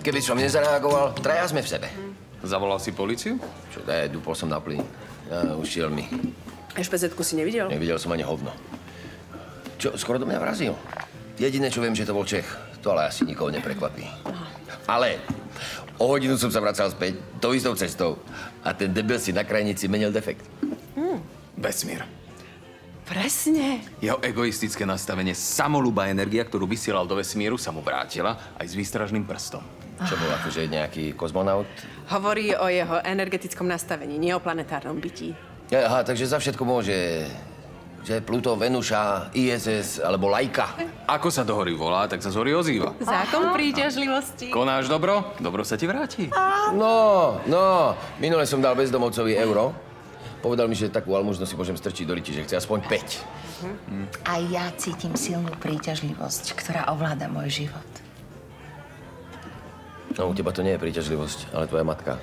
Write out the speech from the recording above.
Keby som nezareagoval, traja sme v sebe. Zavolal si policiu? Čo to je, dupol som na plyn. Ja, ušiel mi. Špezetku si nevidel? Nevidel som ani hovno. Čo, skoro do mňa vrazil. Jediné, čo viem, že to bol Čech. To ale asi nikoho neprekvapí. Ale o hodinu som sa vracal späť, tou istou cestou. A ten debil si na krajnici menil defekt. Vesmír. Presne. Jeho egoistické nastavenie, samolúba energia, ktorú vysielal do vesmíru, sa mu vrátila aj s výstražným prstom. Čo bol akože nejaký kozmonaut? Hovorí o jeho energetickom nastavení, nie o planetárnom bytí. Aha, takže za všetko môže... Že Pluto, Venuša, ISS alebo Lajka. Ako sa do hory volá, tak sa z hory ozýva. Zákon príťažlivosti. Konáš dobro, dobro sa ti vráti. No, no, minule som dal bezdomovcovi euro. Povedal mi, že takú almužnu si môžem strčiť do liti, že chce aspoň 5. A ja cítim silnú príťažlivosť, ktorá ovláda môj život. No, u teba to nie je príťažlivosť, ale tvoja matka.